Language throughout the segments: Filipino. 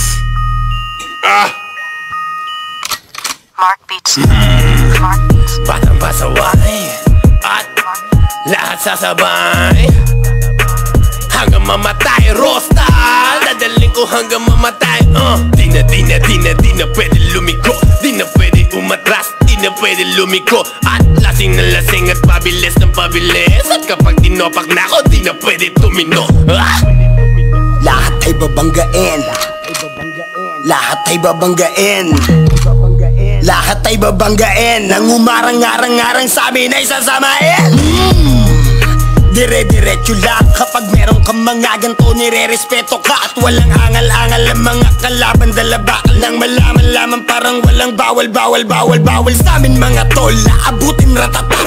this. Ah! Mark Beats. Mm. Mm-hmm. Mark Beats. Pasang-pasaway at lahat sasabay. Hanggang mamatay, Rosta! Dadaling ko hanggang mamatay, uh. Di na, di na, di na, di na pwede lumiko. Di na pwede umatras na pwede lumiko At lasing na lasing at pabilis ng pabilis At kapag tinopak na ako, di na pwede tumino ah! Lahat ay babanggain lahat ay babanggain. Lahat ay babanggain. Nang umarang-arang-arang sa amin ay sasamain. Mm. Dire-diretso lang Kapag meron kang mga ganto Nire-respeto ka At walang angal-angal Ang mga kalaban. Dala bakal nang malaman lamang Parang walang bawal Bawal, bawal, bawal Sa amin mga tol. Naabutin ratata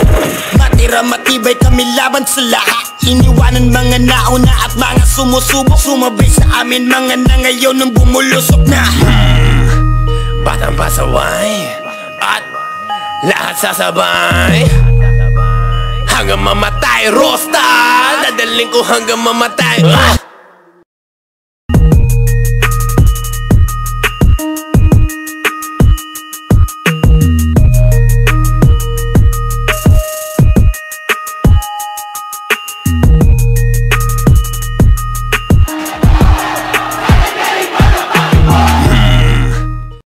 matibay kami laban sa lahat. Iniwanan mga nauna At mga sumusubok. Sumabay sa amin mga na ngayon Nung bumulusok na. Batang pasaway. At lahat sasabay. Hanggang mamatay Rosta Dadaling ko hanggang mamatay. Ah!